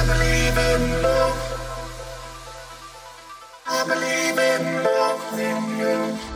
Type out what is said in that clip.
I believe in love in you.